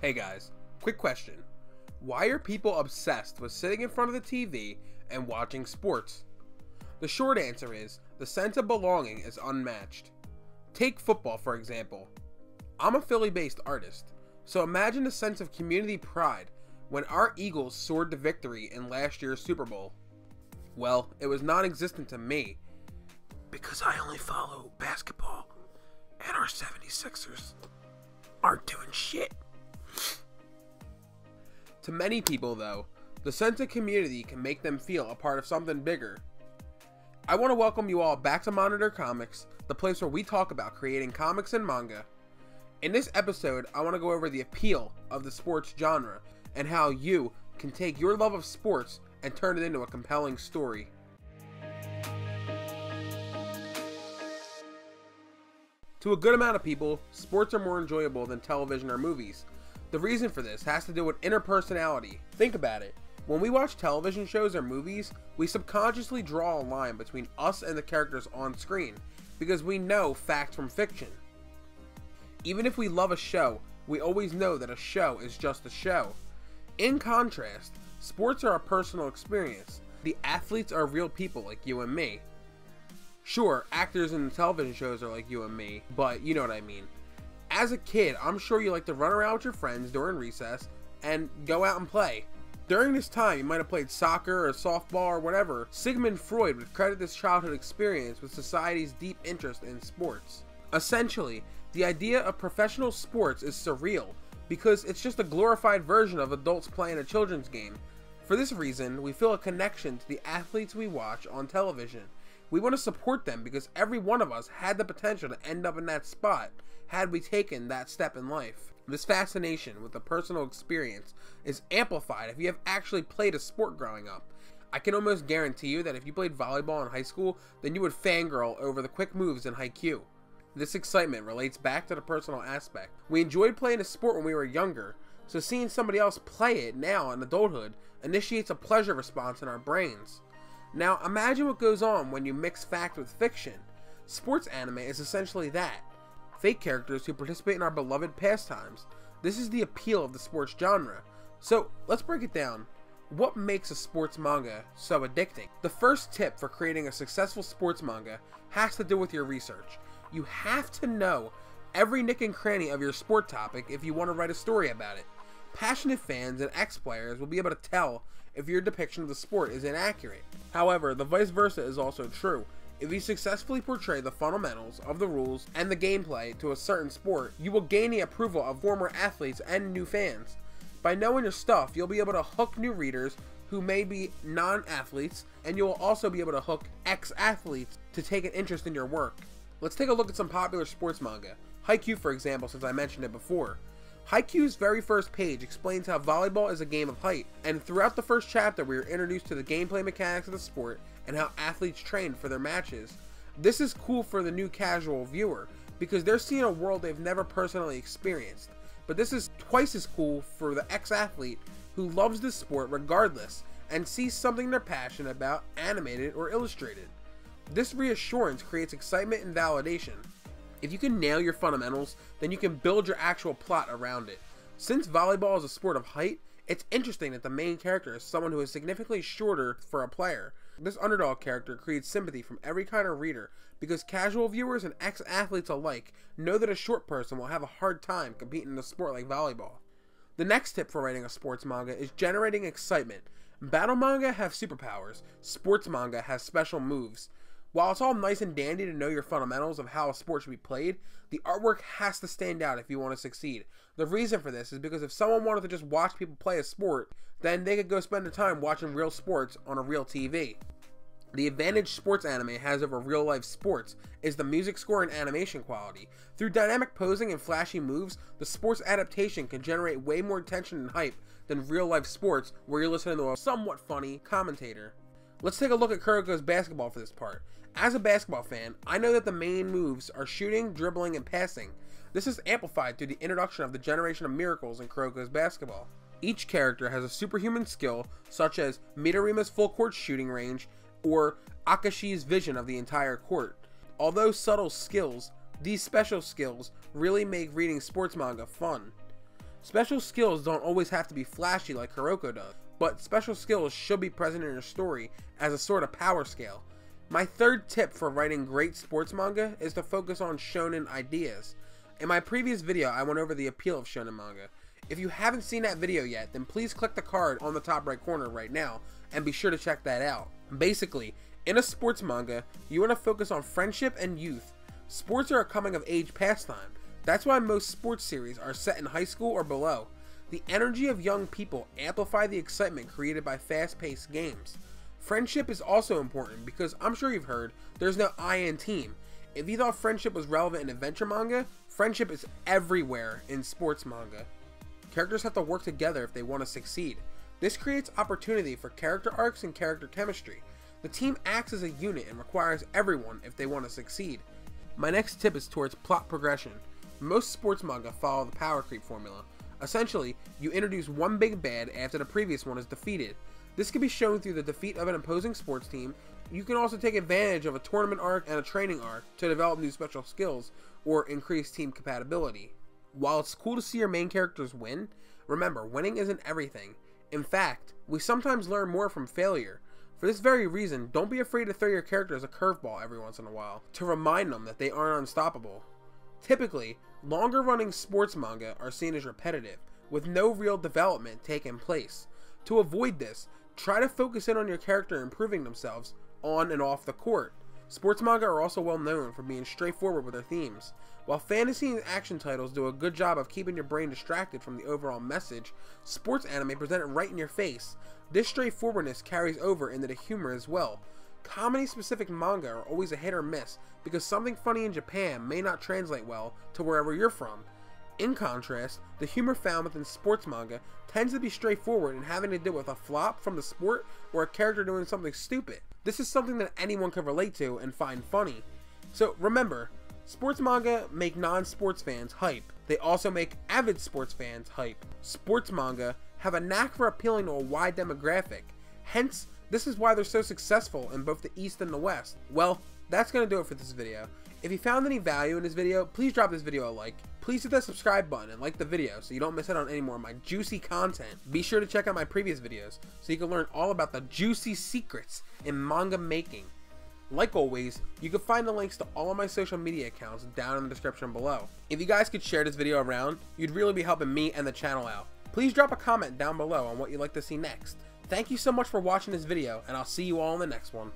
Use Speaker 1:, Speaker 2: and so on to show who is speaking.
Speaker 1: Hey guys, quick question. Why are people obsessed with sitting in front of the TV and watching sports? The short answer is the sense of belonging is unmatched. Take football for example. I'm a Philly based artist, so imagine the sense of community pride when our Eagles soared to victory in last year's Super Bowl. Well, it was non existent to me because I only follow basketball and our 76ers aren't doing shit. To many people, though, the sense of community can make them feel a part of something bigger. I want to welcome you all back to Monitor Comics, the place where we talk about creating comics and manga. In this episode, I want to go over the appeal of the sports genre and how you can take your love of sports and turn it into a compelling story. To a good amount of people, sports are more enjoyable than television or movies. The reason for this has to do with interpersonality. Think about it. When we watch television shows or movies, we subconsciously draw a line between us and the characters on screen because we know fact from fiction. Even if we love a show, we always know that a show is just a show. In contrast, sports are a personal experience. The athletes are real people like you and me. Sure, actors in the television shows are like you and me, but you know what I mean. As a kid, I'm sure you like to run around with your friends during recess and go out and play. During this time, you might have played soccer or softball or whatever. Sigmund Freud would credit this childhood experience with society's deep interest in sports. Essentially, the idea of professional sports is surreal because it's just a glorified version of adults playing a children's game. For this reason, we feel a connection to the athletes we watch on television we want to support them because every one of us had the potential to end up in that spot had we taken that step in life. This fascination with the personal experience is amplified if you have actually played a sport growing up. I can almost guarantee you that if you played volleyball in high school, then you would fangirl over the quick moves in Haikyuu. This excitement relates back to the personal aspect. We enjoyed playing a sport when we were younger, so seeing somebody else play it now in adulthood initiates a pleasure response in our brains. Now, imagine what goes on when you mix fact with fiction. Sports anime is essentially that fake characters who participate in our beloved pastimes. This is the appeal of the sports genre. So, let's break it down. What makes a sports manga so addicting? The first tip for creating a successful sports manga has to do with your research. You have to know every nick and cranny of your sport topic if you want to write a story about it. Passionate fans and ex players will be able to tell if your depiction of the sport is inaccurate. However, the vice versa is also true. If you successfully portray the fundamentals of the rules and the gameplay to a certain sport, you will gain the approval of former athletes and new fans. By knowing your stuff, you'll be able to hook new readers who may be non athletes, and you will also be able to hook ex athletes to take an interest in your work. Let's take a look at some popular sports manga. Haikyuu, for example, since I mentioned it before. Haikyuu's very first page explains how volleyball is a game of height, and throughout the first chapter we are introduced to the gameplay mechanics of the sport and how athletes train for their matches. This is cool for the new casual viewer, because they're seeing a world they've never personally experienced. But this is twice as cool for the ex-athlete who loves the sport regardless and sees something they're passionate about animated or illustrated. This reassurance creates excitement and validation, if you can nail your fundamentals, then you can build your actual plot around it. Since volleyball is a sport of height, it's interesting that the main character is someone who is significantly shorter for a player. This underdog character creates sympathy from every kind of reader because casual viewers and ex athletes alike know that a short person will have a hard time competing in a sport like volleyball. The next tip for writing a sports manga is generating excitement. Battle manga have superpowers, sports manga has special moves. While it's all nice and dandy to know your fundamentals of how a sport should be played, the artwork has to stand out if you want to succeed. The reason for this is because if someone wanted to just watch people play a sport, then they could go spend their time watching real sports on a real TV. The advantage sports anime has over real life sports is the music score and animation quality. Through dynamic posing and flashy moves, the sports adaptation can generate way more tension and hype than real life sports where you're listening to a somewhat funny commentator. Let's take a look at Kuroko's basketball for this part. As a basketball fan, I know that the main moves are shooting, dribbling, and passing. This is amplified through the introduction of the generation of miracles in Kuroko's basketball. Each character has a superhuman skill, such as Midorima's full court shooting range or Akashi's vision of the entire court. Although subtle skills, these special skills really make reading sports manga fun. Special skills don't always have to be flashy like Kuroko does, but special skills should be present in your story as a sort of power scale. My third tip for writing great sports manga is to focus on shonen ideas. In my previous video, I went over the appeal of shonen manga. If you haven't seen that video yet, then please click the card on the top right corner right now and be sure to check that out. Basically, in a sports manga, you want to focus on friendship and youth. Sports are a coming of age pastime. That's why most sports series are set in high school or below. The energy of young people amplify the excitement created by fast-paced games. Friendship is also important because I'm sure you've heard there's no I in team. If you thought friendship was relevant in adventure manga, friendship is everywhere in sports manga. Characters have to work together if they want to succeed. This creates opportunity for character arcs and character chemistry. The team acts as a unit and requires everyone if they want to succeed. My next tip is towards plot progression. Most sports manga follow the power creep formula. Essentially, you introduce one big bad after the previous one is defeated. This can be shown through the defeat of an opposing sports team. You can also take advantage of a tournament arc and a training arc to develop new special skills or increase team compatibility. While it's cool to see your main characters win, remember, winning isn't everything. In fact, we sometimes learn more from failure. For this very reason, don't be afraid to throw your characters a curveball every once in a while to remind them that they aren't unstoppable. Typically, longer running sports manga are seen as repetitive, with no real development taking place. To avoid this, try to focus in on your character improving themselves on and off the court. Sports manga are also well known for being straightforward with their themes. While fantasy and action titles do a good job of keeping your brain distracted from the overall message, sports anime present it right in your face. This straightforwardness carries over into the humor as well. Comedy specific manga are always a hit or miss because something funny in Japan may not translate well to wherever you're from. In contrast, the humor found within sports manga tends to be straightforward and having to do with a flop from the sport or a character doing something stupid. This is something that anyone can relate to and find funny. So remember, sports manga make non-sports fans hype. They also make avid sports fans hype. Sports manga have a knack for appealing to a wide demographic. Hence, this is why they're so successful in both the East and the West. Well, that's going to do it for this video. If you found any value in this video, please drop this video a like. Please hit that subscribe button and like the video so you don't miss out on any more of my juicy content. Be sure to check out my previous videos so you can learn all about the juicy secrets in manga making. Like always, you can find the links to all of my social media accounts down in the description below. If you guys could share this video around, you'd really be helping me and the channel out. Please drop a comment down below on what you'd like to see next. Thank you so much for watching this video, and I'll see you all in the next one.